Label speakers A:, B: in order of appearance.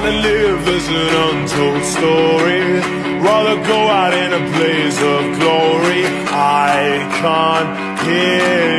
A: wanna live as an untold story. Rather go out in a blaze of glory. I can't hear